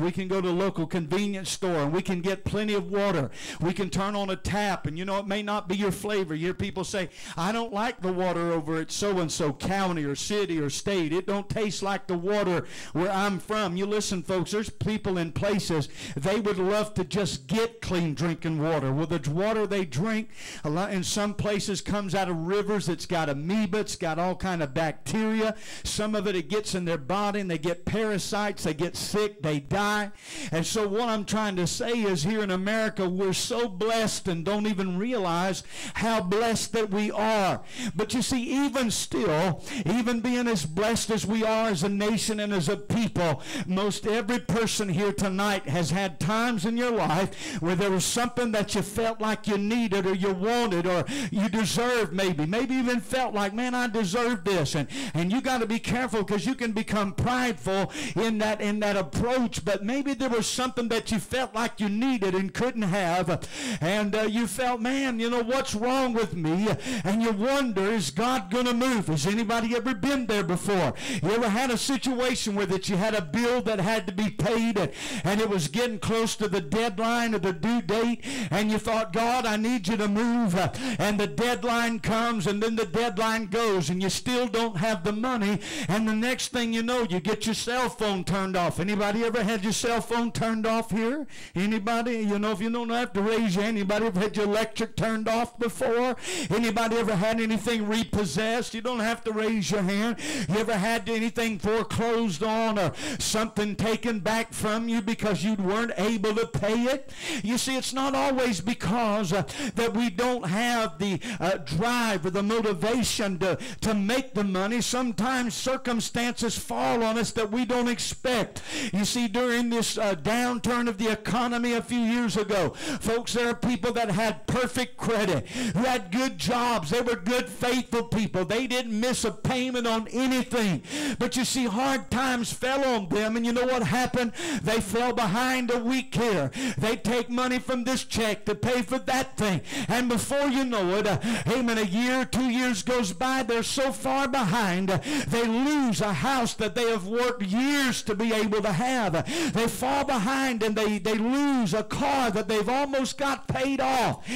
We can go to a local convenience store and we can get plenty of water. We can turn on a tap and you know it may not be your flavor. You hear people say, I don't like the water over at so and so county or city or state. It don't taste like the water where I'm from. You listen, folks, there's people in places they would love to just get clean drinking water. Well, the water they drink a lot in some places comes out of rivers. It's got amoeba, it's got all kind of bacteria. Some of it it gets in their body and they get parasites, they get sick, they die. And so what I'm trying to say is here in America we're so blessed and don't even realize how blessed that we are. But you see, even still, even being as blessed as we are as a nation and as a people, most every person here tonight has had times in your life where there was something that you felt like you needed or you wanted or you deserved maybe. Maybe even felt like, man, I deserve this. And, and you got to be careful because you can become prideful in that, in that approach. But maybe there was something that you felt like you needed and couldn't have. And uh, you felt, man, you know, what's wrong with me? And you wonder, is God going to move? Has anybody ever been there before? You ever had a situation where that you had a bill that had to be paid and, and it was getting close to the deadline or the due date and you thought, God, I need you to move. And the deadline comes and then the deadline goes and you still don't have the money. And the next thing you know, you get your cell phone turned off. Anybody ever had your cell phone turned off here? Anybody? You know, if you don't have to raise your hand, anybody ever had your electric turned off before? Anybody ever had anything repossessed? You don't have to raise your hand. You ever had anything foreclosed on or something taken back from you because you weren't able to pay it? You see, it's not always because uh, that we don't have the uh, drive or the motivation to, to make the money. Sometimes circumstances fall on us that we don't expect. You see, during this uh, downturn of the economy a few years ago, folks, there are people that had perfect credit, who had good jobs. They were good, faithful people. They didn't miss a payment on anything. But you see, hard times fell on them, and you know what happened? They fell behind a week here. They take money from this check to pay for that thing. And before you know it, uh, amen, a year, two years goes by, they're so far behind, uh, they lose a house that they have worked years to be able to have. They fall behind and they, they lose a car that they've almost got paid off.